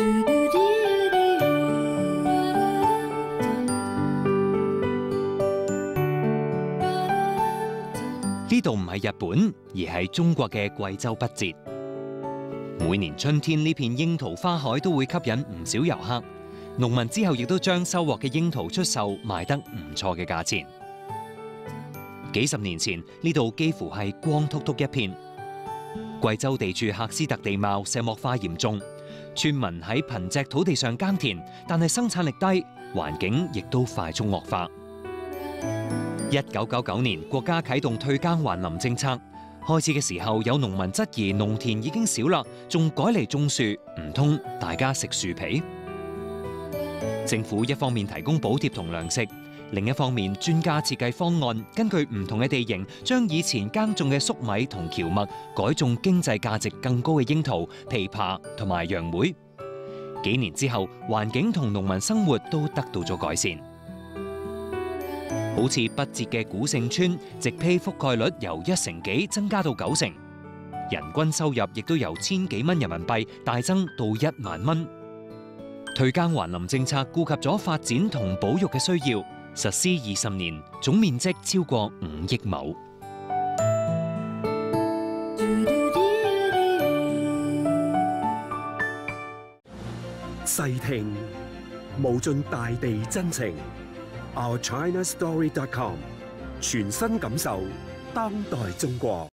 呢度唔係日本，而係中國嘅貴州筆節。每年春天呢片櫻桃花海都會吸引唔少遊客。農民之後亦都將收获嘅櫻桃出售，賣得唔錯嘅價錢。幾十年前呢度幾乎係光秃秃一片。貴州地處喀斯特地貌，石漠化嚴重，村民喺貧瘠土地上耕田，但係生產力低，環境亦都快速惡化。一九九九年，國家啟動退耕還林政策。開始嘅時候，有農民質疑農田已經少啦，仲改嚟種樹，唔通大家食樹皮？政府一方面提供補貼同糧食，另一方面專家設計方案，根據唔同嘅地形，將以前耕種嘅粟米同荞麦改種經濟價值更高嘅櫻桃、枇杷同埋楊梅。幾年之後，環境同農民生活都得到咗改善。好似筆節嘅古勝村，植被覆蓋率由一成幾增加到九成，人均收入亦都由千幾蚊人民幣大增到一萬蚊。退耕還林政策顧及咗發展同保育嘅需要，实施二十年，总面积超过五亿亩。细听无尽大地真情。Our China Story dot com 全新感受当代中国。